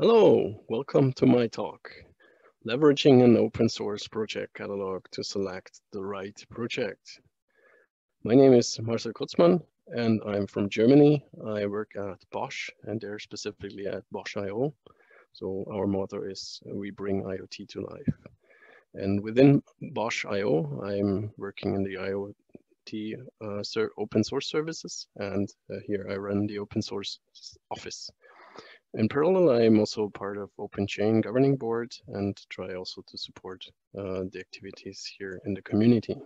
Hello, welcome to my talk, leveraging an open source project catalog to select the right project. My name is Marcel Kurzmann and I'm from Germany. I work at Bosch and there specifically at Bosch IO. So our motto is we bring IoT to life. And within Bosch IO, I'm working in the IoT uh, open source services and uh, here I run the open source office. In parallel, I am also part of OpenChain governing board and try also to support uh, the activities here in the community.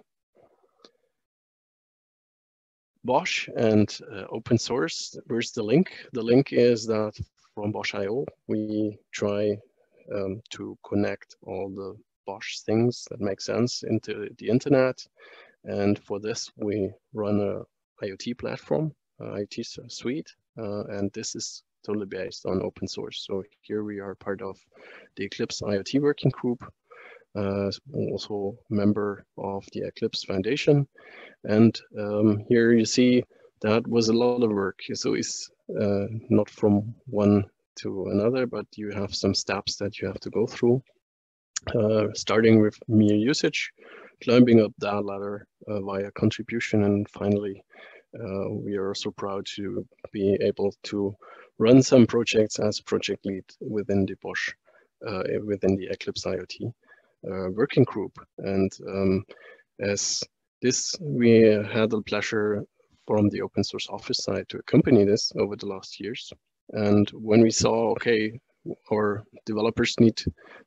Bosch and uh, open source, where's the link? The link is that from Bosch.io, we try um, to connect all the Bosch things that make sense into the internet. And for this, we run a IoT platform, IoT suite, uh, and this is totally based on open source. So here we are part of the Eclipse IoT working group, uh, also member of the Eclipse Foundation. And um, here you see that was a lot of work. So it's uh, not from one to another, but you have some steps that you have to go through, uh, starting with mere usage, climbing up that ladder uh, via contribution, and finally, uh, we are also proud to be able to run some projects as project lead within the Bosch, uh, within the Eclipse IoT uh, working group. And um, as this, we had the pleasure from the open source office side to accompany this over the last years. And when we saw, okay, our developers need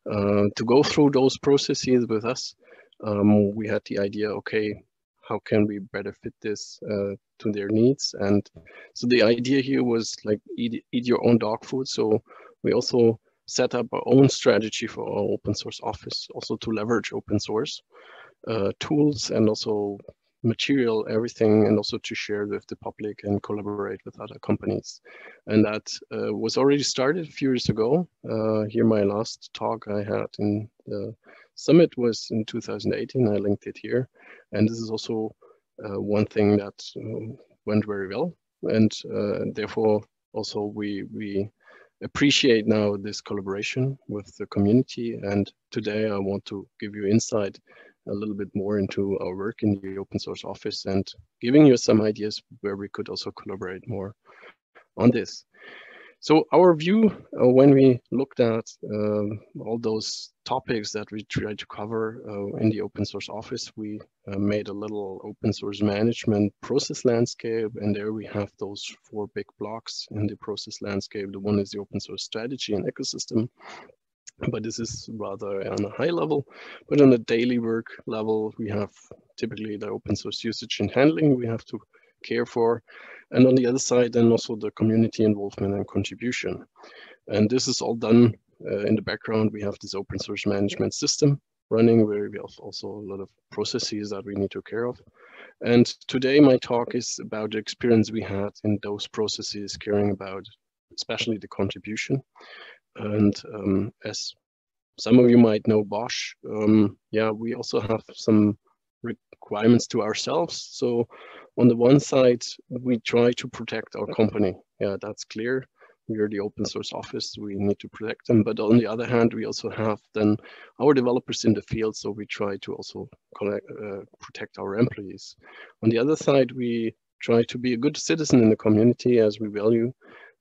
uh, to go through those processes with us, um, we had the idea, okay, how can we better fit this uh, to their needs? And so the idea here was like eat, eat your own dog food. So we also set up our own strategy for our open source office, also to leverage open source uh, tools and also material, everything, and also to share with the public and collaborate with other companies. And that uh, was already started a few years ago. Uh, here, my last talk I had in the summit was in 2018. I linked it here. And this is also uh, one thing that uh, went very well. And uh, therefore, also we, we appreciate now this collaboration with the community. And today I want to give you insight a little bit more into our work in the open source office and giving you some ideas where we could also collaborate more on this. So our view uh, when we looked at um, all those topics that we tried to cover uh, in the open source office, we uh, made a little open source management process landscape. And there we have those four big blocks in the process landscape. The one is the open source strategy and ecosystem but this is rather on a high level. But on a daily work level, we have typically the open source usage and handling we have to care for. And on the other side, then also the community involvement and contribution. And this is all done uh, in the background. We have this open source management system running where we have also a lot of processes that we need to care of. And today my talk is about the experience we had in those processes, caring about especially the contribution and um, as some of you might know Bosch, um, yeah, we also have some requirements to ourselves. So on the one side, we try to protect our company. Yeah, that's clear. We are the open source office, we need to protect them. But on the other hand, we also have then our developers in the field, so we try to also collect, uh, protect our employees. On the other side, we try to be a good citizen in the community as we value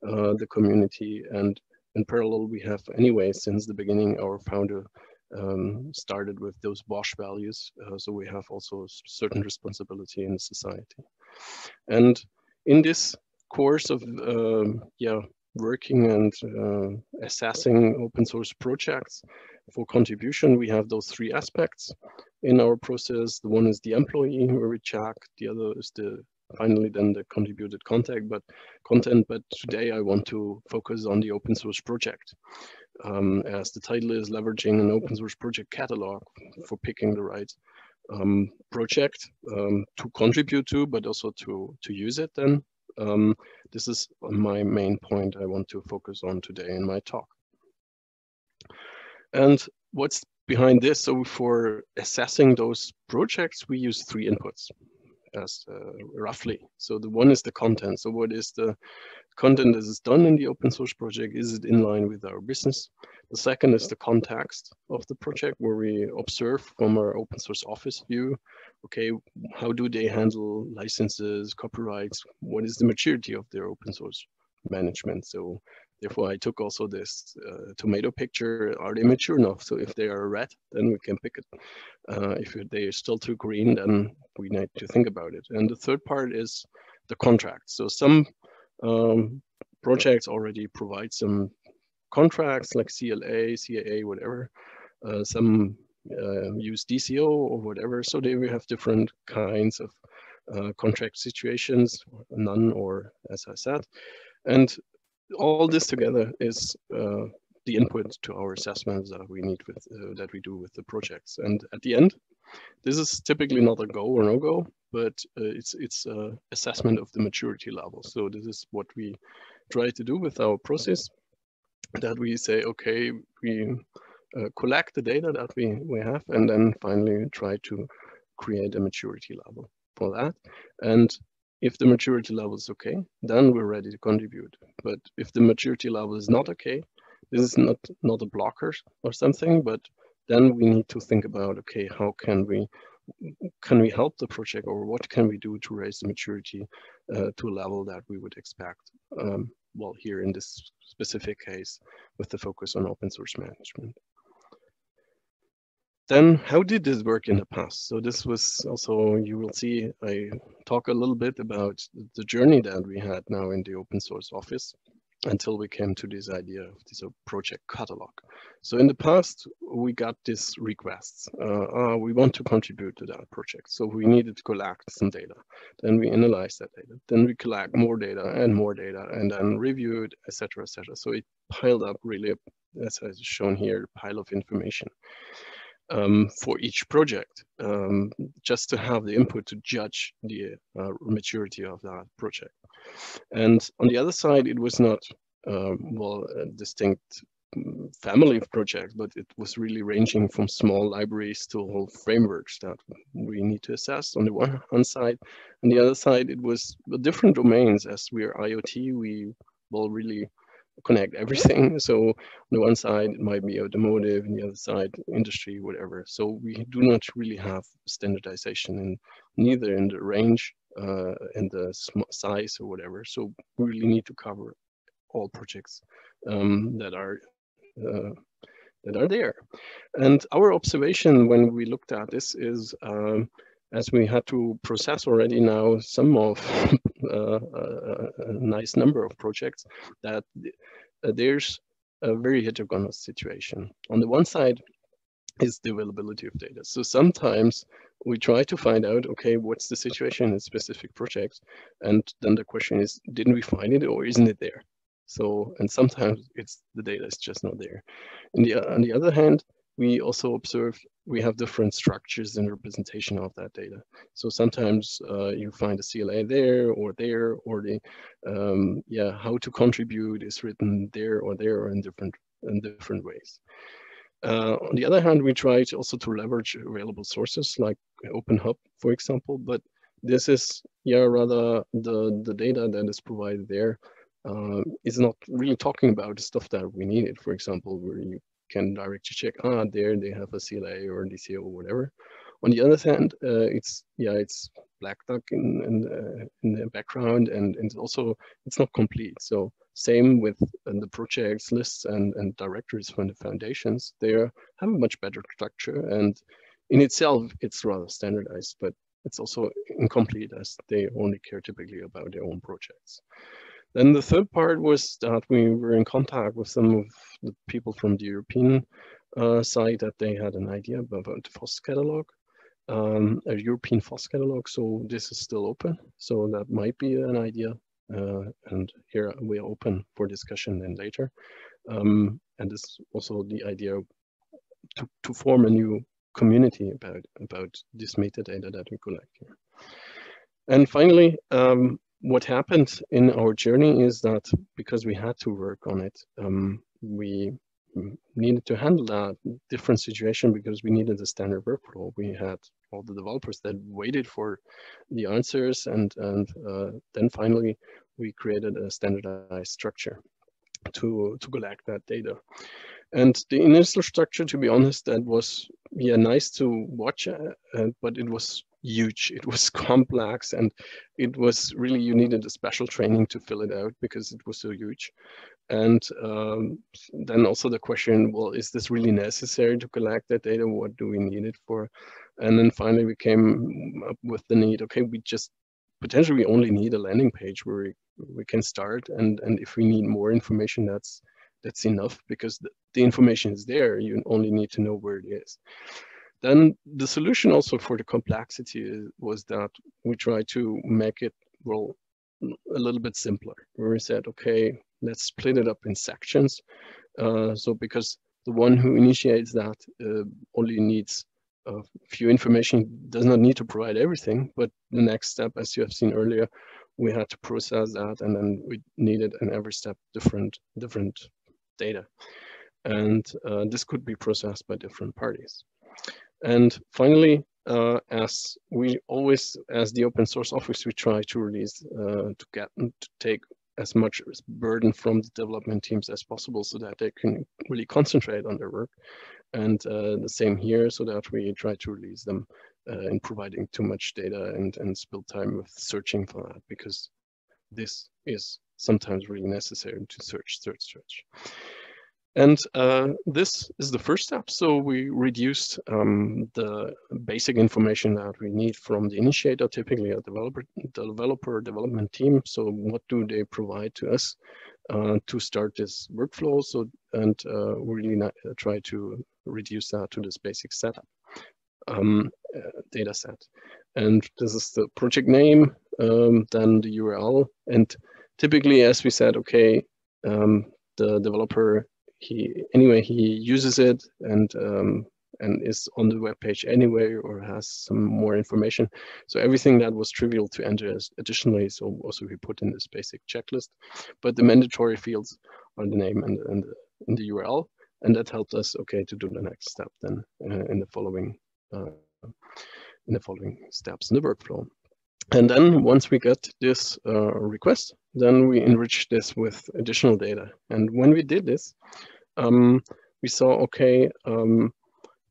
uh, the community and in parallel, we have anyway, since the beginning, our founder um, started with those Bosch values. Uh, so we have also certain responsibility in society. And in this course of um, yeah, working and uh, assessing open source projects for contribution, we have those three aspects in our process. The one is the employee where we check, the other is the finally then the contributed content, but content. But today I want to focus on the open source project. Um, as the title is leveraging an open source project catalog for picking the right um, project um, to contribute to, but also to, to use it then. Um, this is my main point I want to focus on today in my talk. And what's behind this? So for assessing those projects, we use three inputs as uh, roughly. So the one is the content. So what is the content is done in the open source project, is it in line with our business? The second is the context of the project where we observe from our open source office view, okay, how do they handle licenses, copyrights? What is the maturity of their open source management? So therefore I took also this uh, tomato picture, are they mature enough? So if they are red, then we can pick it. Uh, if they are still too green, then we need to think about it. And the third part is the contract. So some um, projects already provide some contracts like CLA, CAA, whatever. Uh, some uh, use DCO or whatever. So they have different kinds of uh, contract situations, none or as I said. And all this together is uh, the input to our assessments that we need with uh, that we do with the projects. And at the end, this is typically not a go or no go, but uh, it's it's assessment of the maturity level. So this is what we try to do with our process. That we say, okay, we uh, collect the data that we we have, and then finally try to create a maturity level for that. And if the maturity level is okay, then we're ready to contribute. But if the maturity level is not okay, this is not, not a blocker or something, but then we need to think about, okay, how can we can we help the project or what can we do to raise the maturity uh, to a level that we would expect? Um, well, here in this specific case with the focus on open source management. Then how did this work in the past? So this was also, you will see, I talk a little bit about the journey that we had now in the open source office until we came to this idea of this project catalog. So in the past, we got these requests. Uh, uh, we want to contribute to that project. So we needed to collect some data. Then we analyze that data. Then we collect more data and more data and then review it, etc., etc. So it piled up really, as is shown here, a pile of information um, for each project, um, just to have the input to judge the uh, maturity of that project. And on the other side, it was not, uh, well, distinct mm, family of projects, but it was really ranging from small libraries to whole frameworks that we need to assess on the one hand side. On the other side, it was different domains as we are IoT, we will really connect everything. So on the one side, it might be automotive, and the other side, industry, whatever. So we do not really have standardization in neither in the range, uh, in the size or whatever. So we really need to cover all projects um, that are uh, that are there. And our observation when we looked at this is um, as we had to process already now some of uh, a, a, nice number of projects, that uh, there's a very heterogeneous situation. On the one side is the availability of data. So sometimes we try to find out, okay, what's the situation in specific projects? And then the question is, didn't we find it or isn't it there? So, and sometimes it's the data is just not there. The, on the other hand, we also observe we have different structures and representation of that data. So sometimes uh, you find a CLA there or there, or the um, yeah how to contribute is written there or there or in different in different ways. Uh, on the other hand, we try to also to leverage available sources like OpenHub, for example, but this is yeah rather the the data that is provided there uh, is not really talking about the stuff that we needed. For example, where you can directly check, ah, there they have a CLA or DCO or whatever. On the other hand, uh, it's yeah, it's black duck in in, uh, in the background, and and also it's not complete. So same with uh, the projects lists and and directories from the foundations. They are, have a much better structure, and in itself, it's rather standardized, but it's also incomplete as they only care typically about their own projects. Then the third part was that we were in contact with some of the people from the European uh, side that they had an idea about the FOSS catalog, um, a European FOSS catalog. So this is still open. So that might be an idea. Uh, and here we are open for discussion then later. Um, and this also the idea to, to form a new community about, about this metadata that we collect here. And finally, um, what happened in our journey is that because we had to work on it, um, we needed to handle that different situation because we needed a standard workflow. We had all the developers that waited for the answers and and uh, then finally we created a standardized structure to, to collect that data. And the initial structure, to be honest, that was yeah nice to watch, uh, but it was huge. It was complex, and it was really you needed a special training to fill it out because it was so huge. And um, then also the question, well, is this really necessary to collect that data? What do we need it for? And then finally we came up with the need, okay, we just potentially we only need a landing page where we, we can start. And, and if we need more information, that's that's enough because the, the information is there. You only need to know where it is. Then the solution also for the complexity was that we tried to make it, well, a little bit simpler, where we said, okay, let's split it up in sections. Uh, so because the one who initiates that uh, only needs a few information, does not need to provide everything, but the next step, as you have seen earlier, we had to process that and then we needed in every step different, different data. And uh, this could be processed by different parties. And finally, uh, as we always, as the open source office, we try to release, uh, to get, to take as much burden from the development teams as possible so that they can really concentrate on their work. And uh, the same here, so that we try to release them uh, in providing too much data and, and spill time with searching for that, because this is sometimes really necessary to search, search, search. And uh, this is the first step. So we reduced um, the basic information that we need from the initiator, typically a developer, developer development team. So what do they provide to us uh, to start this workflow? So and uh, really uh, try to reduce that to this basic setup um, uh, data set. And this is the project name, um, then the URL. And typically, as we said, okay, um, the developer he anyway he uses it and um, and is on the web page anyway or has some more information. So everything that was trivial to enter additionally, so also we put in this basic checklist. But the mandatory fields are the name and, and, and the URL, and that helped us okay to do the next step then uh, in the following uh, in the following steps in the workflow. And then once we get this uh, request, then we enriched this with additional data. And when we did this, um, we saw, okay, um,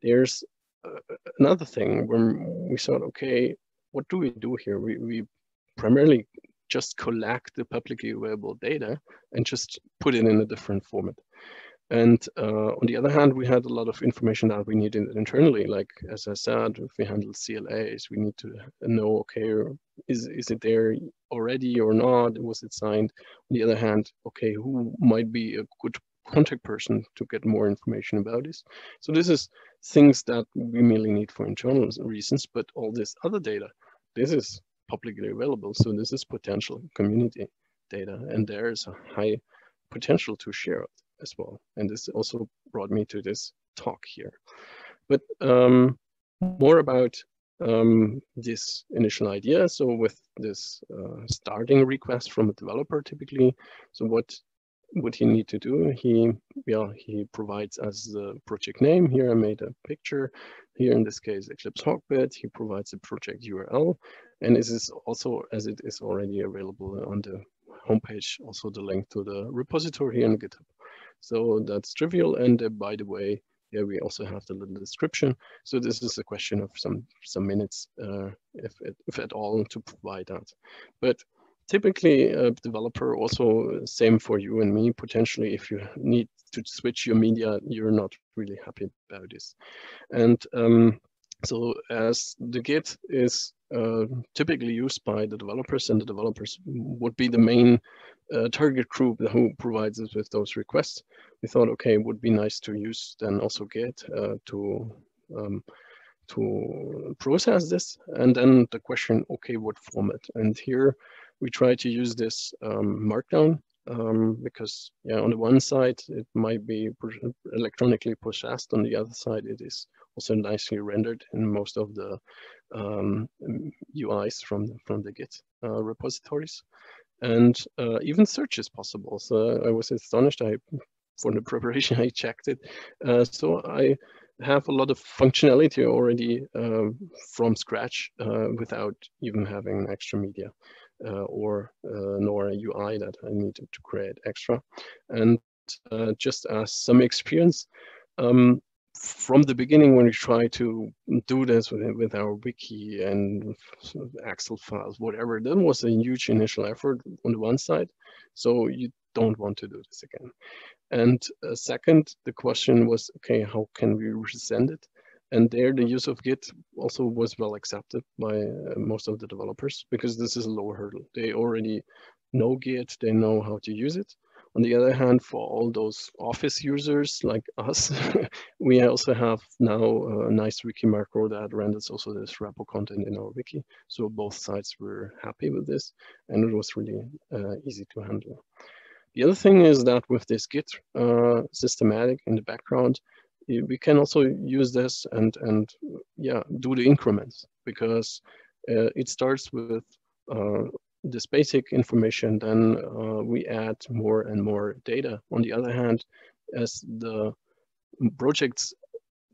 there's uh, another thing when we thought, okay, what do we do here? We, we primarily just collect the publicly available data and just put it in a different format. And uh, on the other hand, we had a lot of information that we needed internally. Like, as I said, if we handle CLAs, we need to know, okay, is, is it there already or not? Was it signed? On the other hand, okay, who might be a good contact person to get more information about this? So this is things that we mainly need for internal reasons, but all this other data, this is publicly available. So this is potential community data, and there is a high potential to share it as well. And this also brought me to this talk here. But um, more about um, this initial idea. So with this uh, starting request from a developer typically, so what would he need to do? He, yeah, he provides us the project name. Here I made a picture. Here in this case, Eclipse Hawkbit. He provides the project URL. And this is also, as it is already available on the homepage, also the link to the repository in GitHub. So that's trivial. And uh, by the way, yeah, we also have the little description. So this is a question of some some minutes, uh, if, if at all, to provide that. But typically a developer also same for you and me potentially if you need to switch your media you're not really happy about this and um, so as the git is uh, typically used by the developers and the developers would be the main uh, target group who provides us with those requests. We thought, okay, it would be nice to use then also Git uh, to um, to process this. And then the question, okay, what format? And here we try to use this um, Markdown um, because yeah, on the one side, it might be electronically processed. On the other side, it is also nicely rendered in most of the um, UIs from, from the Git uh, repositories and uh, even search is possible. So I was astonished. I, for the preparation, I checked it. Uh, so I have a lot of functionality already uh, from scratch uh, without even having extra media uh, or uh, nor a UI that I needed to create extra. And just as some experience, um, from the beginning when we try to do this with, with our wiki and Excel files, whatever, that was a huge initial effort on the one side. So you don't want to do this again. And uh, second, the question was, okay, how can we resend it? And there the use of Git also was well accepted by uh, most of the developers because this is a lower hurdle. They already know Git, they know how to use it. On the other hand, for all those office users like us, we also have now a nice wiki macro that renders also this repo content in our wiki. So both sides were happy with this and it was really uh, easy to handle. The other thing is that with this Git uh, systematic in the background, we can also use this and, and yeah, do the increments because uh, it starts with uh, this basic information, then uh, we add more and more data. On the other hand, as the projects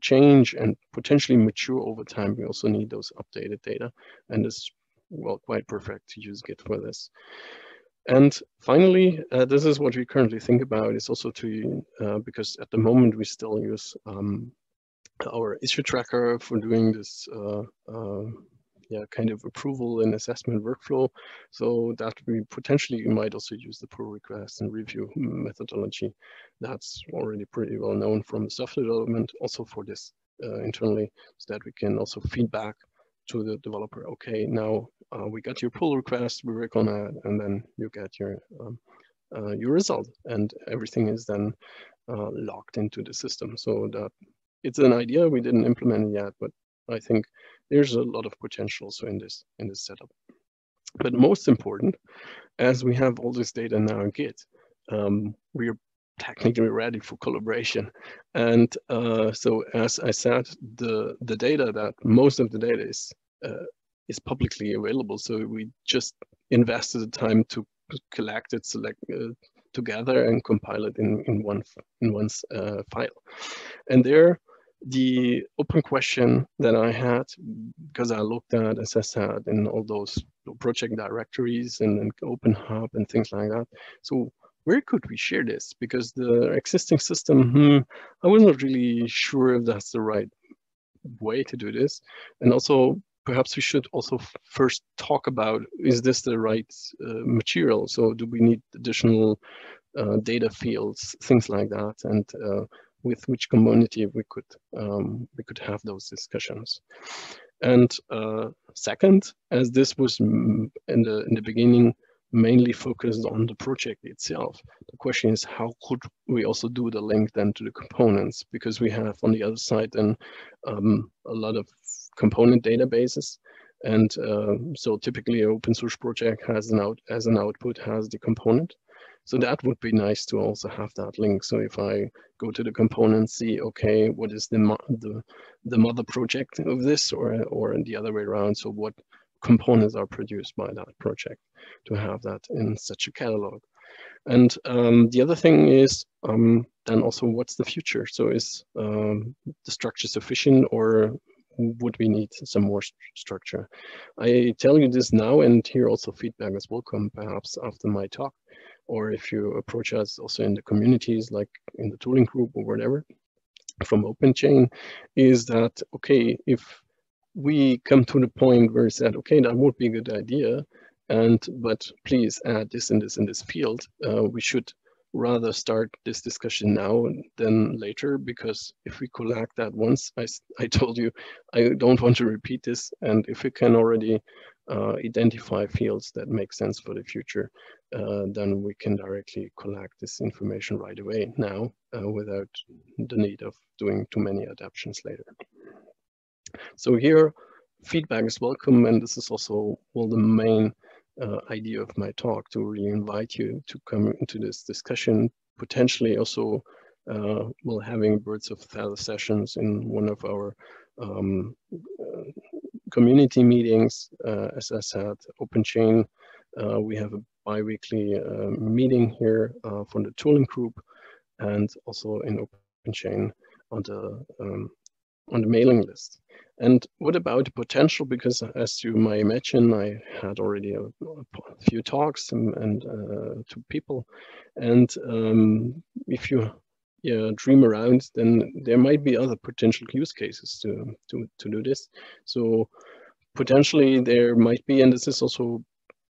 change and potentially mature over time, we also need those updated data. And it's well quite perfect to use Git for this. And finally, uh, this is what we currently think about is also to, uh, because at the moment we still use um, our issue tracker for doing this uh, uh yeah, kind of approval and assessment workflow. So that we potentially might also use the pull request and review methodology. That's already pretty well known from software development, also for this uh, internally, so that we can also feedback to the developer, okay, now uh, we got your pull request, we work on that, and then you get your um, uh, your result, and everything is then uh, locked into the system. So that it's an idea, we didn't implement it yet, but I think there's a lot of potential so in this in this setup. But most important, as we have all this data now in Git, um, we're technically ready for collaboration. And uh, so, as I said, the the data that most of the data is uh, is publicly available. So we just invested the time to collect it, select uh, together, and compile it in in one in one uh, file. And there the open question that I had, because I looked at, as I said, in all those project directories and, and Open Hub and things like that. So where could we share this? Because the existing system, hmm, I was not really sure if that's the right way to do this. And also, perhaps we should also first talk about, is this the right uh, material? So do we need additional uh, data fields, things like that? And uh, with which community we could um, we could have those discussions. And uh, second, as this was in the in the beginning mainly focused on the project itself, the question is how could we also do the link then to the components because we have on the other side then um, a lot of component databases. And uh, so typically an open source project has an out as an output has the component. So that would be nice to also have that link. So if I go to the component, see, okay, what is the, the, the mother project of this or, or the other way around. So what components are produced by that project to have that in such a catalog. And um, the other thing is um, then also what's the future? So is um, the structure sufficient or would we need some more st structure? I tell you this now and here also feedback is welcome perhaps after my talk or if you approach us also in the communities, like in the tooling group or whatever, from OpenChain, is that, okay, if we come to the point where we said, okay, that would be a good idea, and but please add this and this in this field, uh, we should rather start this discussion now than later because if we collect that once I, I told you I don't want to repeat this and if we can already uh, identify fields that make sense for the future, uh, then we can directly collect this information right away now uh, without the need of doing too many adaptations later. So here, feedback is welcome, and this is also well the main uh, idea of my talk to really invite you to come into this discussion, potentially also uh, well having birds of feather sessions in one of our um, uh, community meetings, uh, as I said, OpenChain, uh, we have a bi-weekly uh, meeting here for the tooling group and also in OpenChain on the um, on the mailing list. And what about the potential? Because as you might imagine, I had already a, a few talks and, and uh, to people. And um, if you yeah, dream around, then there might be other potential use cases to, to, to do this. So potentially there might be, and this is also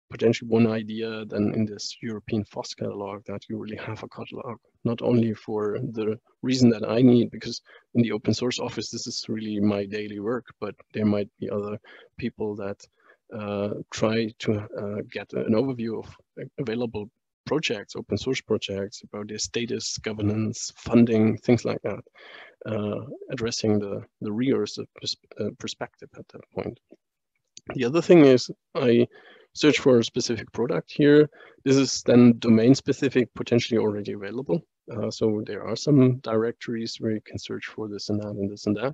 potentially one idea then in this European FOSS catalog that you really have a catalog, not only for the reason that I need, because in the open source office, this is really my daily work, but there might be other people that uh, try to uh, get an overview of available projects, open source projects, about their status, governance, funding, things like that, uh, addressing the, the readers' pers uh, perspective at that point. The other thing is I search for a specific product here. This is then domain specific, potentially already available. Uh, so there are some directories where you can search for this and that and this and that,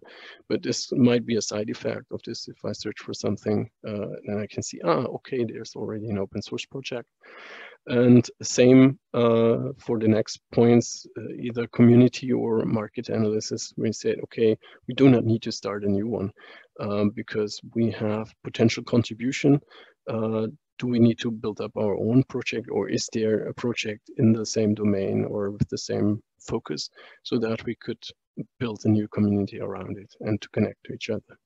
but this might be a side effect of this. If I search for something, uh, then I can see, ah, okay, there's already an open source project. And same uh, for the next points, uh, either community or market analysis, we said, okay, we do not need to start a new one um, because we have potential contribution uh, do we need to build up our own project or is there a project in the same domain or with the same focus so that we could build a new community around it and to connect to each other.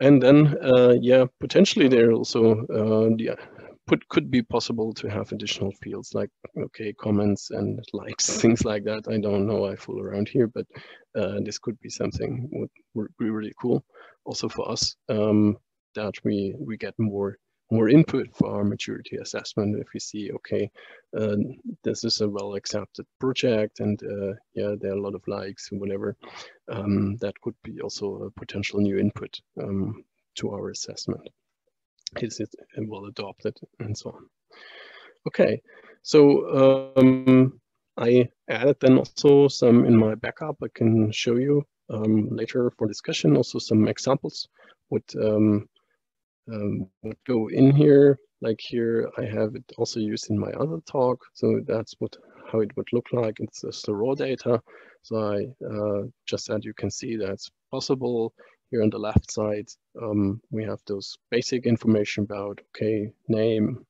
And then, uh, yeah, potentially there also uh, the, put, could be possible to have additional fields like, okay, comments and likes, things like that. I don't know, I fool around here, but uh, this could be something would be really cool also for us. Um, that we we get more more input for our maturity assessment if we see okay uh, this is a well accepted project and uh, yeah there are a lot of likes and whatever um, that could be also a potential new input um, to our assessment is it well adopted and so on okay so um, I added then also some in my backup I can show you um, later for discussion also some examples would, um, um, would go in here. Like here, I have it also used in my other talk. So that's what how it would look like. It's just the raw data. So I uh, just that you can see that's possible. Here on the left side, um, we have those basic information about, okay, name,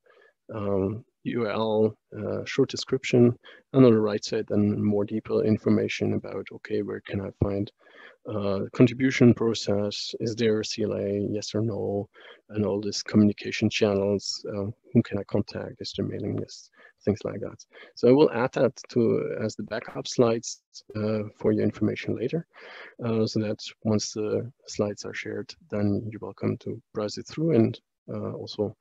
um, URL, uh, short description, and on the right side, then more deeper information about, okay, where can I find uh, contribution process, is there a CLA, yes or no, and all these communication channels, uh, who can I contact, is there mailing list, things like that. So I will add that to as the backup slides uh, for your information later, uh, so that once the slides are shared, then you're welcome to browse it through and uh, also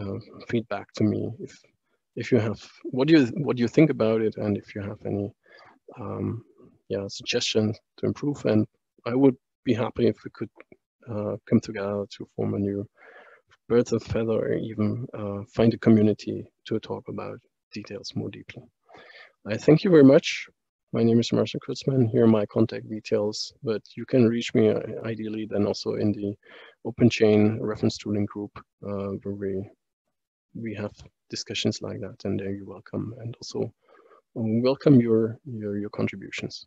uh, feedback to me if if you have what do you what do you think about it and if you have any um, yeah, suggestions to improve. And I would be happy if we could uh, come together to form a new birds of feather or even uh, find a community to talk about details more deeply. I thank you very much. My name is Marcel Kurzmann. Here are my contact details, but you can reach me uh, ideally then also in the open chain reference tooling group uh, where we we have discussions like that and there you're welcome and also welcome your, your, your contributions.